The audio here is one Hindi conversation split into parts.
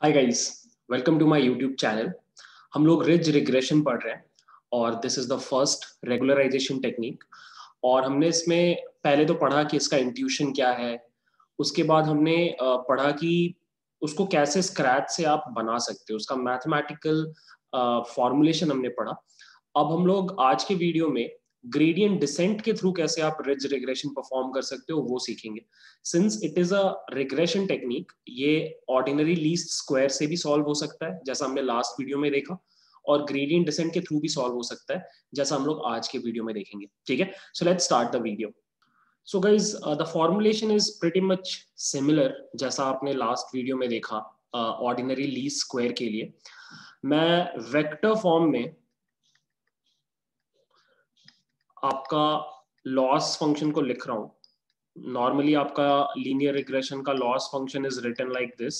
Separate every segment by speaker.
Speaker 1: Hi guys welcome to my YouTube channel हम लोग रिज रिग्रेशन पढ़ रहे हैं और this is the first regularization technique और हमने इसमें पहले तो पढ़ा कि इसका इंट्यूशन क्या है, उसके बाद हमने पढ़ा कि उसको कैसे स्क्रैच से आप बना सकते हो। उसका मैथमेटिकल फॉर्मुलेशन हमने पढ़ा। अब हम लोग आज के वीडियो में ग्रेडियंट डिसेंट के थ्रू कैसे आप रिज रिग्रेशन परफॉर्म कर सकते हो, वो सीखेंगे। Since it is a regression technique ये ऑर्डिनरी लीस्ट स्क्वायर से भी सॉल्व हो सकता है, जैसा हमने लास्ट वीडियो में देखा, और ग्रेडियंट डिसेंट के थ्रू भी सॉल्व हो सकता है, जैसा हम लोग आज के वीडियो में देखेंगे। ठीक है? So let's start the video so guys the formulation is pretty much similar जैसा आपने लास्ट वीडियो में देखा ऑर्डिनरी लीस्ट स्क्वायर के लिए। मैं वेक्टर फॉर्म में आपका लॉस फ़ंक्शन को लिख रहा हूँ। नॉर्मली आपका लीनियर रिग्रेशन का loss function is written like this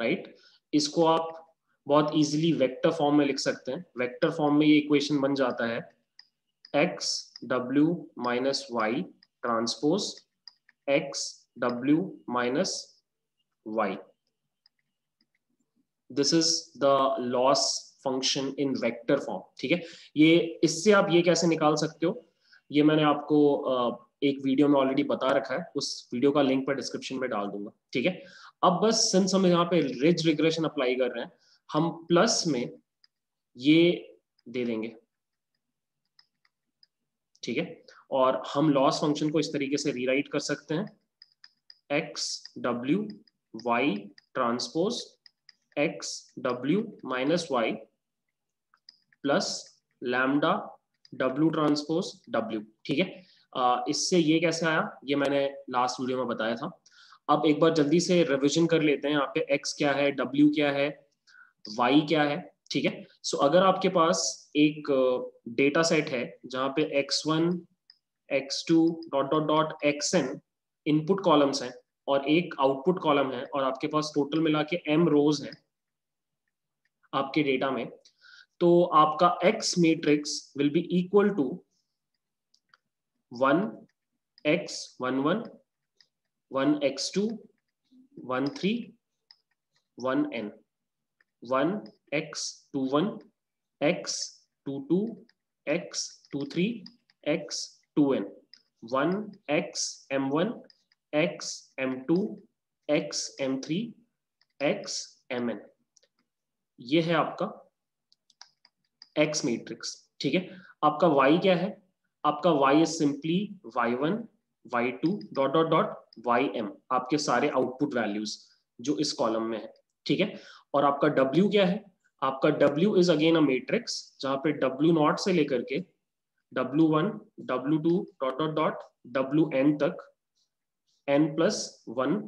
Speaker 1: right इसको आप बहुत इजीली वेक्टर फॉर्म में लिख सकते हैं। वेक्टर फॉर्म में ये इक्वेशन बन जाता है। X, w minus y transpose x, w minus y this is the loss function in vector form ठीक है? ये, इससे आप ये कैसे निकाल सकते हो? ये मैंने आपको एक वीडियो में ऑलरेडी बता रखा है, उस वीडियो का लिंक पर डिस्क्रिप्शन में डाल दूँगा, ठीक है? अब बस सिंस हम यहाँ पे रिज रिग्रेशन अप्लाई कर रहे हैं, हम प्लस में ये दे देंगे, ठीक है? और हम लॉस फ़ंक्शन को इस तरीके से रीराइट कर सकते हैं X W Y transpose X W minus Y plus lambda W transpose W ठीक है? इससे ये कैसे आया? ये मैंने लास्ट वीडियो में बताया था। अब एक बार जल्दी से रिविजन कर लेते हैं पे x क्या है w क्या है y क्या है ठीक है? सो so, अगर आपके पास एक डेटा सेट है जहाँ पे x1 x2 dot dot dot xn input columns हैं और एक आउटपुट कॉलम है और आपके पास टोटल मिला के एम रोज है आपके डेटा में तो आपका x matrix will be equal to one x one one one x two one three one n one x two one x two two x two three x two n one x m one x m two x m three x m n ये है आपका एक्स मैट्रिक्स ठीक है? आपका वाई क्या है? आपका y is simply y one y two dot dot dot y m आपके सारे आउटपुट वैल्यूज़ जो इस कॉलम में है, ठीक है? और आपका डब्ल्यू क्या है? आपका W is again a matrix जहाँ पे डब्ल्यू नॉट से लेकर के W one W two dot dot dot W N तक एन प्लस वन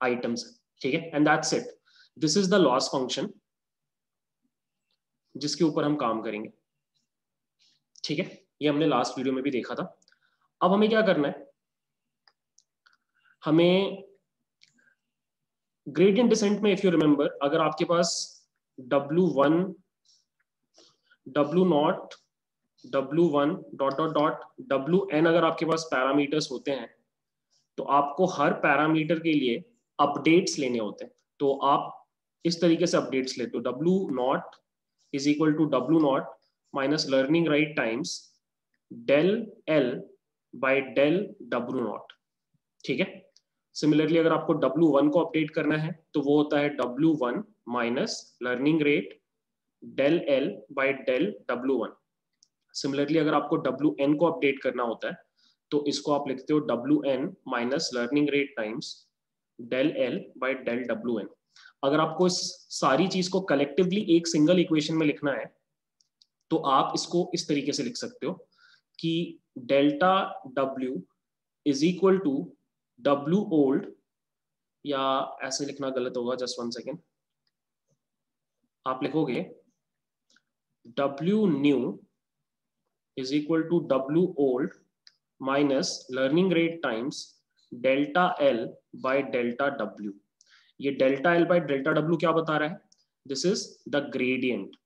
Speaker 1: आइटम्स ठीक है? And that's it this is the loss function जिसके ऊपर हम काम करेंगे। ठीक है? ये हमने लास्ट वीडियो में भी देखा था। अब हमें क्या करना है? हमें ग्रेडियंट डिसेंट में इफ़ यू रिमेंबर अगर आपके पास W one W naught W one dot dot dot W N अगर आपके पास पैरामीटर्स होते हैं तो आपको हर पैरामीटर के लिए अपडेट्स लेने होते हैं। तो आप इस तरीके से अपडेट्स लेते हो। W not is equal to W naught minus learning right times del L by del W naught. ठीक है? सिमिलरली अगर आपको W1 को अपडेट करना है तो वो होता है W1 one minus learning rate del l by del W1 similarly अगर आपको WN को अपडेट करना होता है तो इसको आप लिखते हो WN minus learning rate times del l by del WN अगर आपको इस सारी चीज़ को कलेक्टिवली एक सिंगल इक्वेशन में लिखना है तो आप इसको इस तरीके से लिख सकते हो कि delta W is equal to W old या ऐसे लिखना गलत होगा जस्ट वन सेकेंड आप लिखोगे W new is equal to W old minus learning rate times delta L by delta W ये delta L by delta W क्या बता रहा है? दिस इज़ द ग्रेडियंट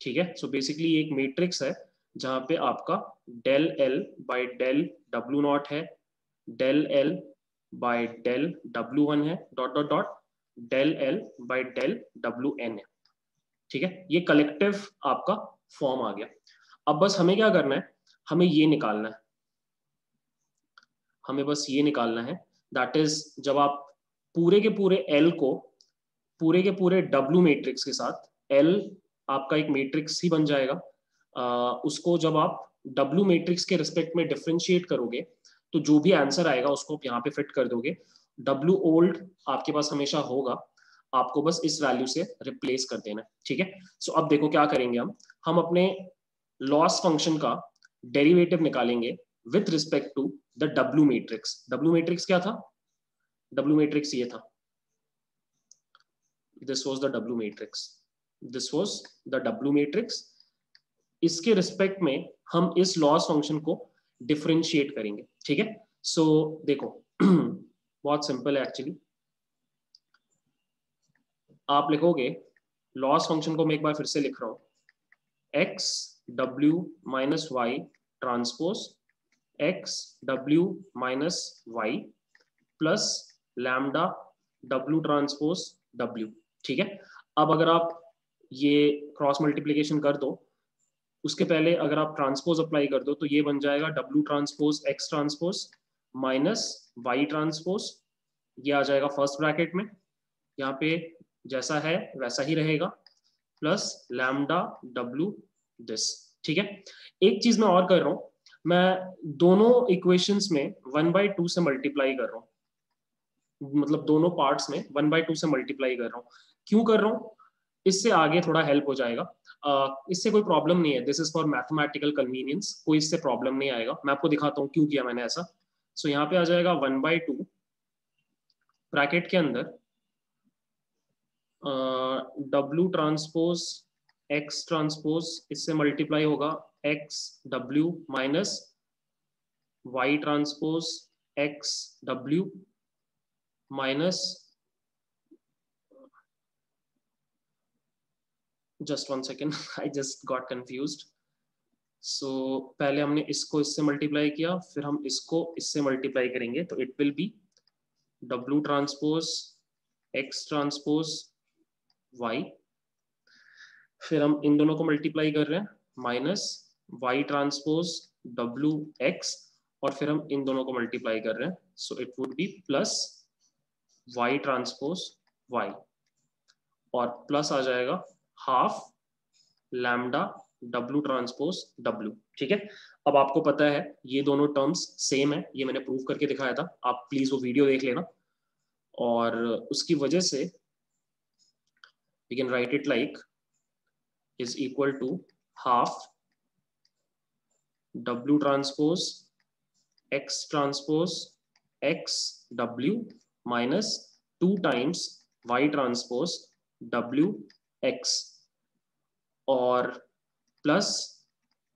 Speaker 1: ठीक है? सो so बेसिकली एक मैट्रिक्स है, जहाँ पे आपका del L by del W not है, del L by del W one है, dot dot dot, del l by del W N है। ठीक है? ये कलेक्टिव आपका फॉर्म आ गया। अब बस हमें क्या करना है? हमें ये निकालना है। हमें बस ये निकालना है दैट इज़ जब आप पूरे के पूरे एल को पूरे के पूरे डब्ल्यू मैट्रिक्स के साथ एल आपका एक मैट्रिक्स ही बन जाएगा। आ, उसको जब आप डब्ल्यू मैट्रिक्स के रिस्पेक्ट में डिफ्रेंशिएट करोगे तो जो भी आंसर आएगा उसको आप यहाँ पे फिट कर दोगे। डब्ल्यू ओल्ड आपके पास हमेशा होगा। आपको बस इस वैल्यू से रिप्लेस कर देना ठीक है? सो अब देखो क्या करेंगे हम। हम अपने लॉस फ़ंक्शन का डेरिवेटिव निकालेंगे with respect to the W matrix W matrix क्या था? डब्ल्यू मैट्रिक्स ये था। This was the W matrix this was the W matrix इसके रिस्पेक्ट में हम इस लॉस फ़ंक्शन को डिफ्रेंशिएट करेंगे। ठीक है? सो so, देखो बहुत सिंपल है एक्चुअली आप लिखोगे लॉस फ़ंक्शन को मैं एक बार फिर से लिख रहा हूँ। X W minus Y transpose X W minus Y plus lambda W transpose W ठीक है? अब अगर आप ये क्रॉस मल्टीप्लीकेशन कर दो, उसके पहले अगर आप ट्रांसपोज अप्लाई कर दो तो ये बन जाएगा W transpose x transpose minus y transpose ये आ जाएगा फ़र्स्ट ब्रैकेट में। यहाँ पे जैसा है, वैसा ही रहेगा। प्लस लैमडा डब्ल्यू दिस ठीक है? एक चीज़ मैं और कर रहा हूँ। मैं दोनों इक्वेशंस में वन बाई टू से मल्टीप्लाई कर रहा हूँ। मतलब दोनों पार्ट्स में वन बाई टू से मल्टीप्लाई कर रहा हूँ। क्यों कर रहा हूँ? इससे आगे थोड़ा हेल्प हो जाएगा। uh, इससे कोई प्रॉब्लम नहीं है। This is for mathematical convenience कोई इससे प्रॉब्लम नहीं आएगा। मैं आपको दिखाता हूँ क्यों किया मैंने ऐसा। सो so, यहाँ पे आ जाएगा वन बाई टू ब्रैकेट के अंदर। डब्ल्यू ट्रांसपोज एक्स ट्रांसपोज इससे मल्टीप्लाई होगा। X W minus Y transpose X W minus just one second I just got confuse so पहले हमने इसको इससे मल्टीप्लाई किया, फिर हम इसको इससे मल्टीप्लाई करेंगे तो it will be W transpose X transpose Y फिर हम इन दोनों को मल्टीप्लाई कर रहे हैं minus Y transpose W X और फिर हम इन दोनों को मल्टीप्लाई कर रहे हैं। So it would be plus Y transpose Y और प्लस आ जाएगा half lambda W transpose W ठीक है? अब आपको पता है, ये दोनों टर्म्स सेम है, ये मैंने प्रूव करके दिखाया था। आप प्लीज़ वो वीडियो देख लेना। और उसकी वजह से we can write it like is equal to half w transpose x transpose x w minus 2 times y transpose w x or plus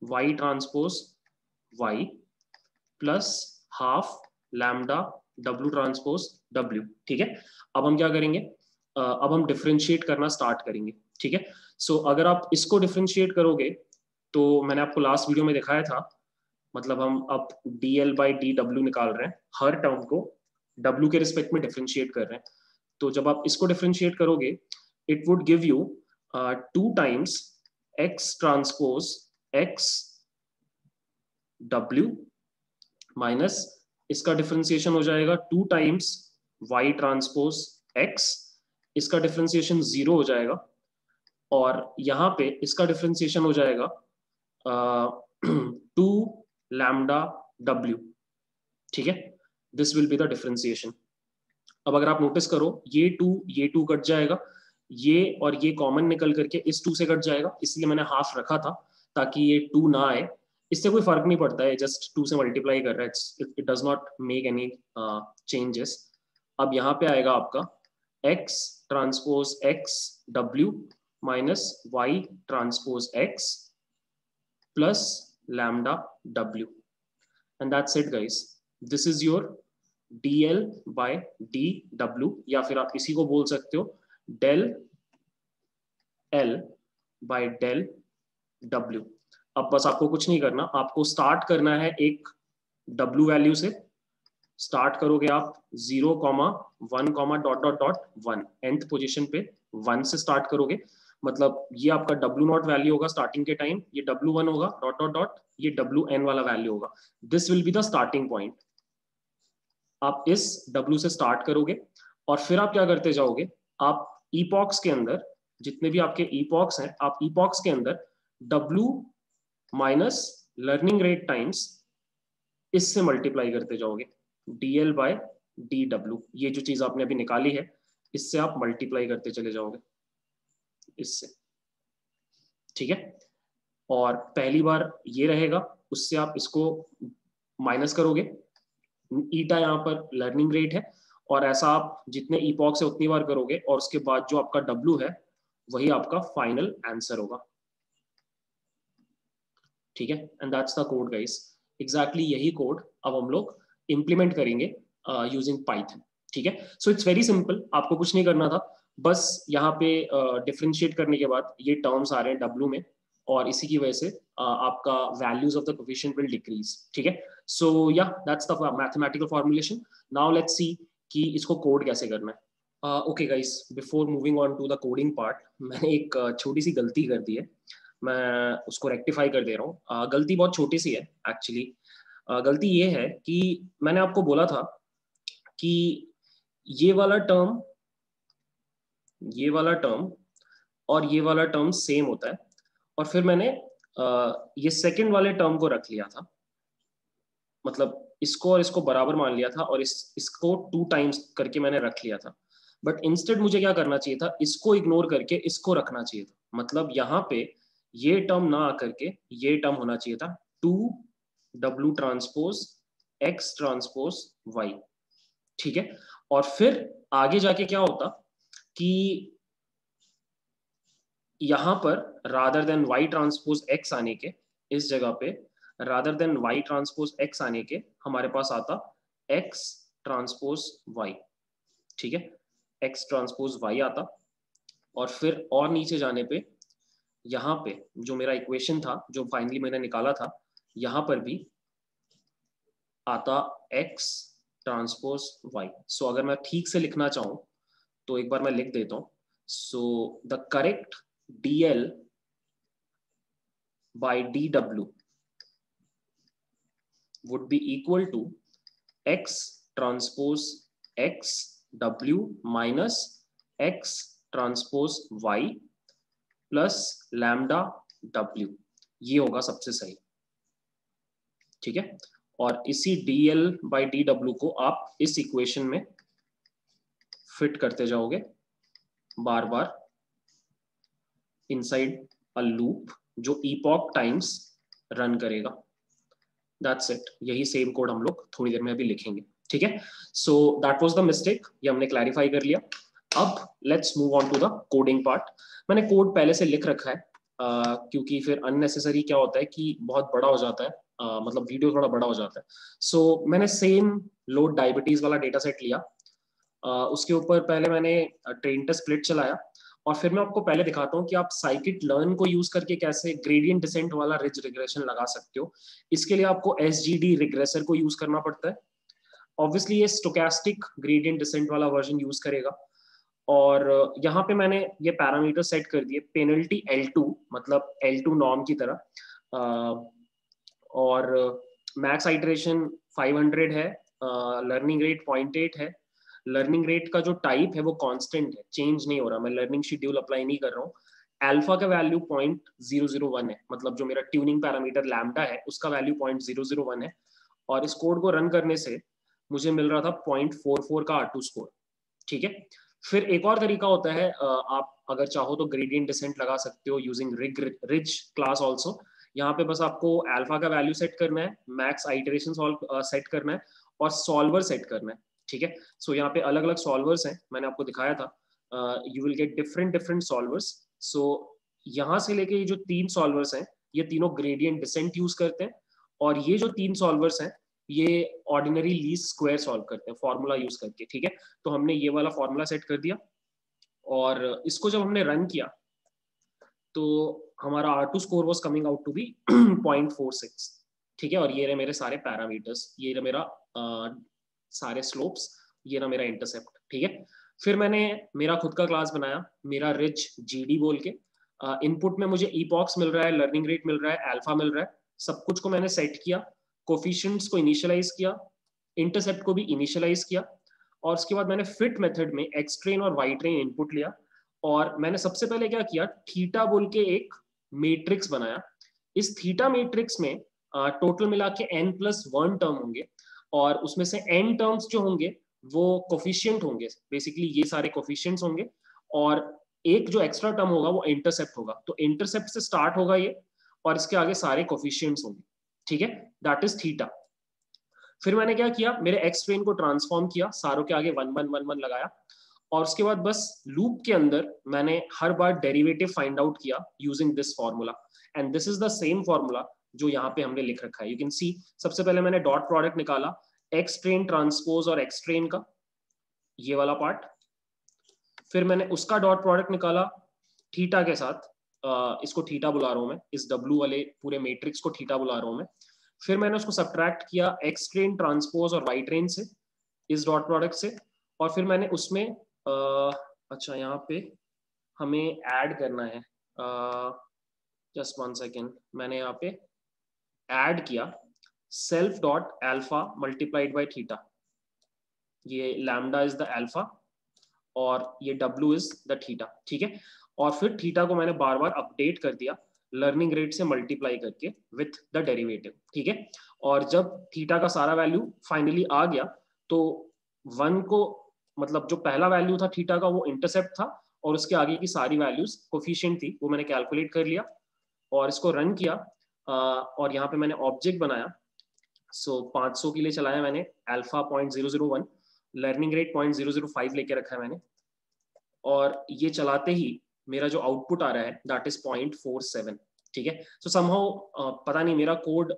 Speaker 1: y transpose y plus half lambda w transpose w ठीक है अब हम क्या करेंगे uh, अब हम डिफ्रेंशिएट करना स्टार्ट करेंगे ठीक है सो so, अगर आप इसको डिफ्रेंशिएट करोगे तो मैंने आपको लास्ट वीडियो में दिखाया था मतलब हम अब D L by D W निकाल रहे हैं, हर टर्म को डब्ल्यू के रिस्पेक्ट में डिफ्रेंशिएट कर रहे हैं। तो जब आप इसको डिफ्रेंशिएट करोगे it would give you two times X transpose X W minus इसका डिफ्रेंसिएशन हो जाएगा two times Y transpose X इसका डिफ्रेंसिएशन ज़ीरो हो जाएगा। और यहाँ पे इसका डिफ्रेंसिएशन हो जाएगा टू लैमडा डब्ल्यू ठीक है? This will be the differentiation अब अगर आप नोटिस करो, ये टू ये टू कट जाएगा। ये और ये कॉमन निकल करके इस टू से कट जाएगा। इसलिए मैंने हाफ़ रखा था ताकि ये टू ना आए। इससे कोई फ़र्क नहीं पड़ता है जस्ट टू से मल्टीप्लाई कर रहा है। It does not make any changes अब यहाँ पे आएगा आपका। X transpose x w minus y transpose x plus lambda w. And that's it, guys. This is your dl by dw या फिर आप इसी को बोल सकते हो, del l by del w. अब बस आपको कुछ नहीं करना आपको स्टार्ट करना है एक डब्ल्यू वैल्यू से स्टार्ट करोगे आप zero comma one comma dot dot dot one nth position पे वन से स्टार्ट करोगे मतलब ये आपका डब्ल्यू नॉट वैल्यू होगा स्टार्टिंग के टाइम ये डब्ल्यू वन होगा डॉट डॉट डॉट ये डब्ल्यू एन वाला वैल्यू होगा। This will be the starting point आप इस डब्ल्यू से स्टार्ट करोगे और फिर आप क्या करते जाओगे? आप ईपॉक्स के अंदर, जितने भी आपके ईपॉक्स हैं, आप ईपॉक्स के अंदर W minus learning rate times इससे मल्टीप्लाई करते जाओगे। D L by D W ये जो चीज़ आपने अभी निकाली है, इससे आप मल्टीप्लाई करते चले जाओगे। इससे। ठीक है? और पहली बार ये रहेगा उससे आप इसको माइनस करोगे। ईटा यहाँ पर लर्निंग रेट है और ऐसा आप जितने ईपॉक से उतनी बार करोगे और उसके बाद जो आपका डब्लू है वही आपका फाइनल आंसर होगा। ठीक है? And that's the code guys exactly यही कोड अब हम लोग इंप्लीमेंट करेंगे यूजिंग uh, पाइथन ठीक है? सो इट्स वेरी सिंपल आपको कुछ नहीं करना था। बस यहाँ पे डिफ्रेंशिएट करने के बाद ये टर्म्स आ रहे हैं डब्ल्यू में और इसी की वजह से आपका values of the coefficient will decrease ठीक है? So yeah that's the mathematical formulation now let's see कि इसको कोड कैसे करना है। Okay guys before moving on to the coding part मैंने एक छोटी सी गलती कर दी है। मैं उसको रेक्टिफाई कर दे रहा हूँ। uh, गलती बहुत छोटी सी है एक्चुअली uh, गलती ये है कि मैंने आपको बोला था कि ये वाला टर्म ये वाला टर्म और ये वाला टर्म सेम होता है। और फिर मैंने ये सेकंड वाले टर्म को रख लिया था। मतलब इसको और इसको बराबर मान लिया था और इस, इसको टू टाइम्स करके मैंने रख लिया था। बट इंस्टेड मुझे क्या करना चाहिए था? इसको इग्नोर करके इसको रखना चाहिए था। मतलब यहाँ पे ये टर्म ना आकर के ये टर्म होना चाहिए था। Two W transpose X transpose Y ठीक है? और फिर आगे जाके क्या होता? कि यहाँ पर rather than Y transpose X आने के, इस जगह पे rather than Y transpose X आने के, हमारे पास आता एक्स ट्रांसपोज वाई ठीक है? एक्स ट्रांसपोज वाई आता और फिर और नीचे जाने पे, यहाँ पे जो मेरा इक्वेशन था, जो फाइनली मैंने निकाला था, यहाँ पर भी आता एक्स ट्रांसपोज वाई सो अगर मैं ठीक से लिखना चाहूँ तो एक बार मैं लिख देता हूँ। So the correct D L by D W would be equal to x transpose x w minus x transpose y plus lambda w ये होगा सबसे सही। ठीक है? और इसी बाई डी डब्ल्यू को आप इस इक्वेशन में फिट करते जाओगे बार बार इनसाइड अ लूप जो ईपॉक टाइम्स रन करेगा। दैट्स इट यही सेम कोड हम लोग थोड़ी देर में अभी लिखेंगे। ठीक है? So that was the mistake ये हमने क्लैरिफाई कर लिया। अब let's move on to the coding part मैंने कोड पहले से लिख रखा है uh, क्योंकि फिर अननेसेसरी क्या होता है कि बहुत बड़ा हो जाता है uh, मतलब वीडियो थोड़ा बड़ा हो जाता है। सो so, मैंने सेम लोड डायबिटीज़ वाला डेटा सेट लिया। उसके ऊपर पहले मैंने ट्रेन टेस्ट स्प्लिट चलाया और फिर मैं आपको पहले दिखाता हूँ कि आप साइकिट लर्न को यूज़ करके कैसे ग्रेडियंट डिसेंट वाला रिज रिग्रेशन लगा सकते हो। इसके लिए आपको एस जी डी रिग्रेसर को यूज़ करना पड़ता है। ऑब्वियसली ये स्टोकैस्टिक ग्रेडियंट डिसेंट वाला वर्जन यूज़ करेगा। और यहाँ पे मैंने ये पैरामीटर सेट कर दिए पेनल्टी L2 मतलब L2 नॉर्म की तरह। और मैक्स आइट्रेशन 500 है लर्निंग रेट 0.8 है। लर्निंग रेट का जो टाइप है वो कांस्टेंट है चेंज नहीं हो रहा। मैं लर्निंग शेड्यूल अप्लाई नहीं कर रहा हूँ। अल्फ़ा का value point zero zero one है। मतलब जो मेरा ट्यूनिंग पैरामीटर लैम्डा है, उसका value point zero zero one है। और इस कोड को रन करने से मुझे मिल रहा था पॉइंट फोर फोर का आर टू स्कोर ठीक है? फिर एक और तरीका होता है आप अगर चाहो तो ग्रेडियंट डिसेंट लगा सकते हो using rig ridge class also यहाँ पे बस आपको अल्फ़ा का वैल्यू सेट करना है मैक्स आइटरेशन सेट करना है और सॉल्वर सेट करना है। ठीक है? सो यहाँ पे अलग अलग सॉल्वर्स हैं, मैंने आपको दिखाया था। You will get different different solvers so यहाँ से लेके ये जो तीन सॉल्वर्स हैं, ये तीनों ग्रेडियंट डिसेंट यूज़ करते हैं और ये जो तीन सॉल्वर्स हैं, ये ऑर्डिनरी लीज स्क्वायर सॉल्व करते हैं फॉर्मूला यूज़ करके, ठीक है? तो हमने ये वाला फॉर्मूला सेट कर दिया और इसको जब हमने रन किया तो हमारा R two score was coming out to be point four six ठीक है? और ये रहे मेरे सारे पैरामीटर्स ये रहा मेरा सारे स्लोप्स ये रहा मेरा इंटरसेप्ट ठीक है? फिर मैंने मेरा खुद का क्लास बनाया, मेरा रिच जीडी बोल के। इनपुट में मुझे ईपॉक्स मिल रहा है लर्निंग रेट मिल रहा है अल्फ़ा मिल रहा है। सब कुछ को मैंने सेट किया कोफिशियंट्स को इनिशियलाइज किया इंटरसेप्ट को भी इनिशियलाइज किया। और उसके बाद मैंने फिट मेथड में एक्स ट्रेन और वाई ट्रेन इनपुट लिया। और मैंने सबसे पहले क्या किया थीटा बोल के एक मेट्रिक्स बनाया। इस थीटा मैट्रिक्स में टोटल मिला के एन प्लस वन टर्म होंगे। और उसमें से एन टर्म्स जो होंगे, वो कोफिशियंट होंगे। बेसिकली ये सारे कोफिशियंट्स होंगे और एक जो एक्स्ट्रा टर्म होगा, वो इंटरसेप्ट होगा। तो इंटरसेप्ट से स्टार्ट होगा ये और इसके आगे सारे कोफिशियंट्स होंगे। ठीक है? दैट इज़ थीटा फिर मैंने क्या किया? मेरे एक्स ट्रेन को ट्रांसफॉर्म किया। सारों के आगे वन वन वन वन लगाया और उसके बाद बस लूप के अंदर मैंने हर बार डेरिवेटिव फाइंड आउट किया using this formula and this is the same formula जो यहाँ पे हमने लिख रखा है। यू कैन सी सबसे पहले मैंने डॉट प्रोडक्ट निकाला एक्स ट्रेन ट्रांसपोज और एक्स ट्रेन का ये वाला पार्ट फिर मैंने उसका डॉट प्रोडक्ट निकाला थीटा के साथ इसको थीटा बुला रहा हूँ मैं इस डब्लू वाले पूरे मैट्रिक्स को थीटा बुला रहा हूँ मैं। फिर मैंने उसको सब्ट्रैक्ट किया एक्स ट्रेन ट्रांसपोज और वाई ट्रेन से इस डॉट प्रोडक्ट से। और फिर मैंने उसमें आ, अच्छा यहाँ पे हमें ऐड करना है। जस्ट वन सेकेंड मैंने यहाँ पे ऐड किया self dot alpha multiplied by theta ये लैमडा इज़ द एल्फा और ये डब्ल्यू इज़ द थीटा ठीक है? और फिर थीटा को मैंने बार बार अपडेट कर दिया लर्निंग रेट से मल्टीप्लाई करके विथ द डेरिवेटिव ठीक है? और जब थीटा का सारा वैल्यू फाइनली आ गया तो वन को मतलब जो पहला वैल्यू था थीटा का, वो इंटरसेप्ट था और उसके आगे की सारी वैल्यूज़ कोफिशियंट थी, वो मैंने कैलकुलेट कर लिया और इसको रन किया और यहाँ पे मैंने ऑब्जेक्ट बनाया। सो so, 500 के लिए चलाया मैंने। Alpha point zero zero one learning rate point zero zero five लेके रखा है मैंने। और ये चलाते ही मेरा जो आउटपुट आ रहा है that is point four seven ठीक है? सो so, समहाउ पता नहीं मेरा code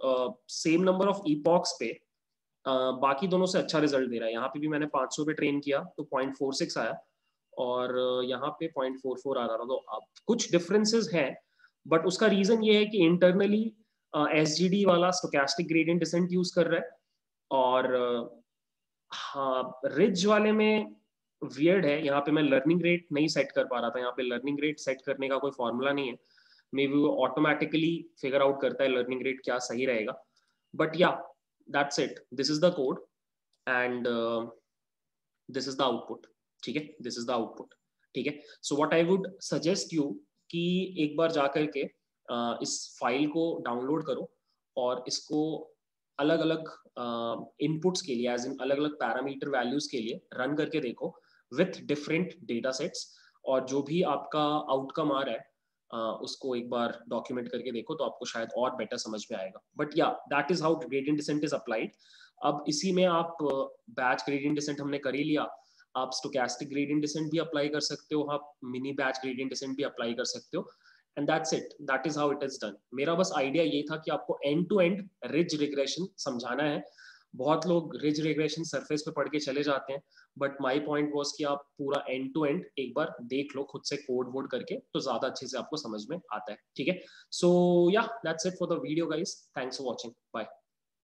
Speaker 1: same number of epochs पे uh, बाकी दोनों से अच्छा रिज़ल्ट दे रहा है। यहाँ पे भी मैंने 500 पे ट्रेन किया तो पॉइंट फोर सिक्स आया। और यहाँ पे पॉइंट फोर फोर आ रहा था। तो अब कुछ डिफरेंसेस हैं बट उसका रीजन ये है कि इंटरनली एस जी डी वाला स्टोकेस्टिक ग्रेडियंट डिसेंट यूज़ कर रहा है। और uh, हाँ रिज वाले में वियर्ड है। यहाँ पे मैं लर्निंग रेट नहीं सेट कर पा रहा था। यहाँ पे लर्निंग रेट सेट करने का कोई फॉर्मूला नहीं है। मे बी वो ऑटोमेटिकली फिगर आउट करता है लर्निंग रेट क्या सही रहेगा। But yeah that's it this is the code and this is the output ठीक है? दिस इज़ द आउटपुट ठीक है? So what I would suggest you कि एक बार जा करके इस फ़ाइल को डाउनलोड करो और इसको अलग अलग इनपुट्स के लिए एज इन अलग अलग पैरामीटर वैल्यूज़ के लिए रन करके देखो विथ डिफरेंट डेटा सेट्स और जो भी आपका आउटकम आ रहा है उसको एक बार डॉक्यूमेंट करके देखो तो आपको शायद और बेटर समझ में आएगा। But yeah that is how gradient descent is applied अब इसी में आप बैच ग्रेडियंट डिसेंट हमने कर ही लिया। आप स्टोकेस्टिक ग्रेडियंट डिसेंट भी अप्लाई कर सकते हो, आप मिनी बैच ग्रेडियंट डिसेंट भी अप्लाई कर सकते हो and that's it that is how it is done मेरा बस आइडिया ये था कि आपको end to end ridge regression समझाना है। बहुत लोग रिज रिग्रेशन सरफेस पे पढ़ के चले जाते हैं बट माई पॉइंट वॉज़ कि आप पूरा एंड टू एंड एक बार देख लो खुद से कोड वोड करके तो ज़्यादा अच्छे से आपको समझ में आता है। ठीक है? So yeah that's it for the video guys thanks for watching bye